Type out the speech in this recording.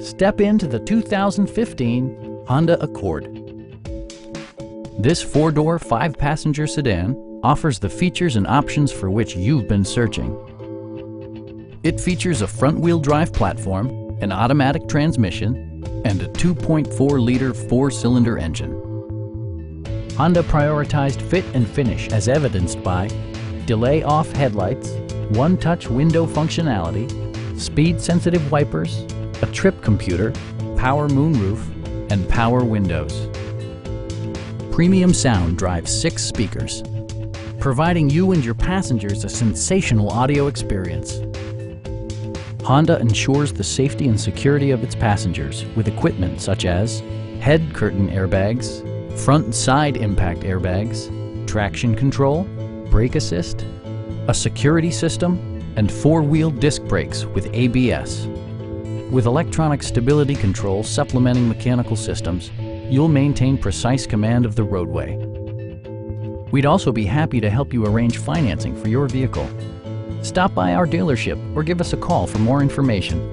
Step into the 2015 Honda Accord. This four-door, five-passenger sedan offers the features and options for which you've been searching. It features a front-wheel drive platform, an automatic transmission, and a 2.4-liter four-cylinder engine. Honda prioritized fit and finish as evidenced by delay-off headlights, one-touch window functionality, speed-sensitive wipers, a trip computer, power moonroof, and power windows. Premium sound drives six speakers, providing you and your passengers a sensational audio experience. Honda ensures the safety and security of its passengers with equipment such as head curtain airbags, front and side impact airbags, traction control, brake assist, a security system, and four-wheel disc brakes with ABS. With electronic stability control supplementing mechanical systems, you'll maintain precise command of the roadway. We'd also be happy to help you arrange financing for your vehicle. Stop by our dealership or give us a call for more information.